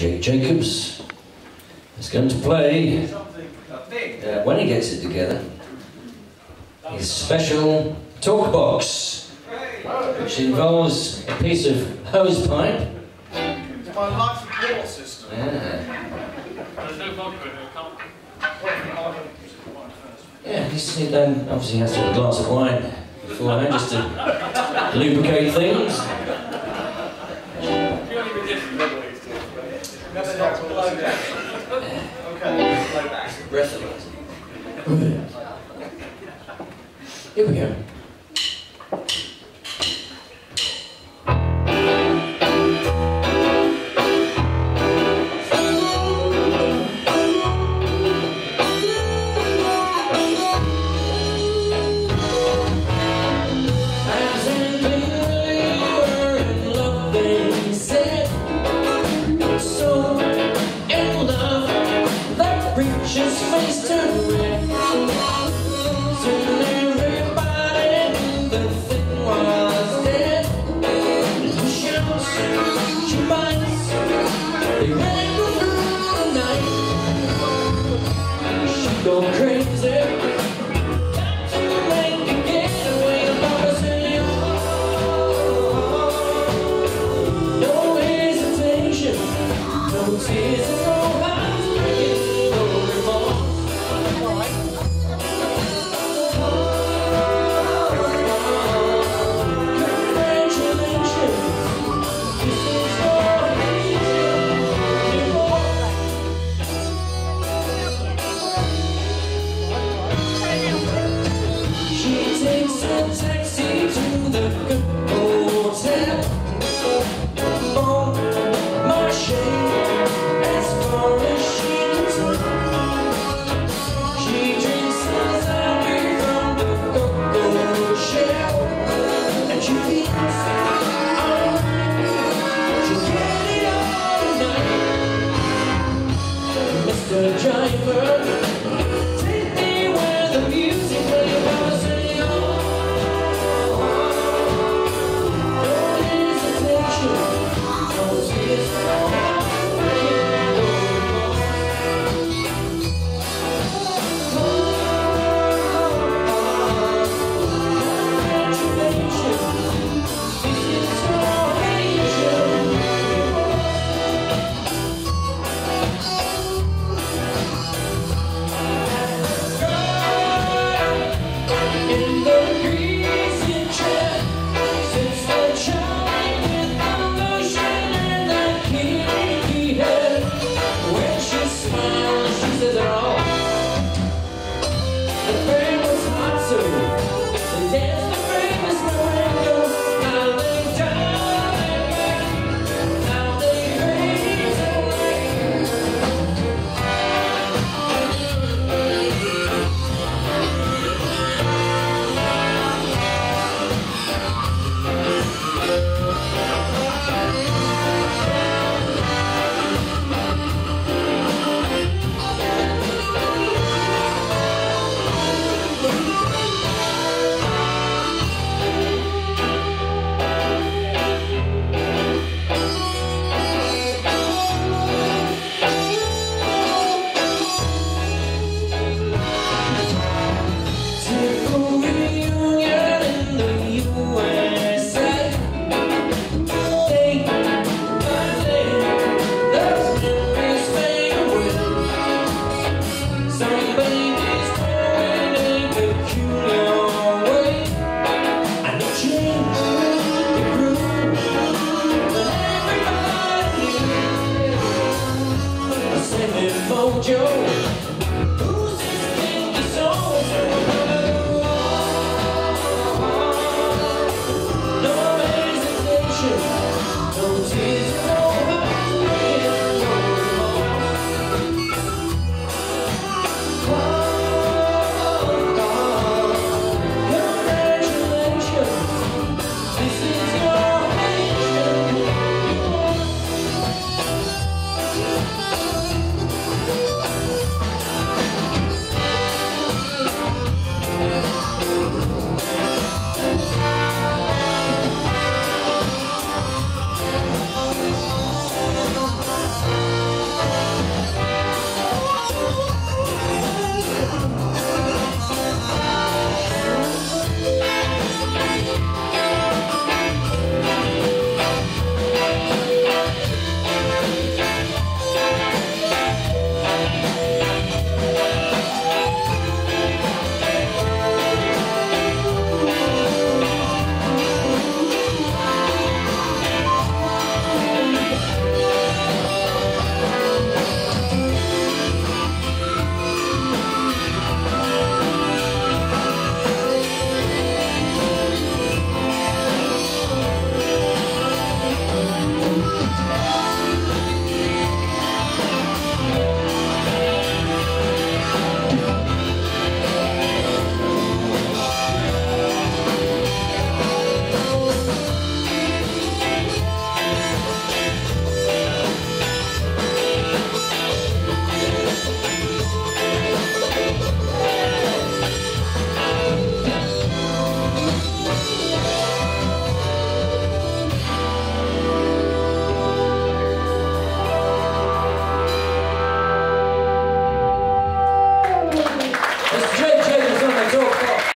Jay Jacobs is going to play, uh, when he gets it together, his special talk box, which involves a piece of hose pipe. It's my life support system. There's no vodka yeah, he's, he then obviously has to have a glass of wine beforehand just to lubricate things. No, but that's below that. okay, below that. Rest of us. Here we go. Don't cry.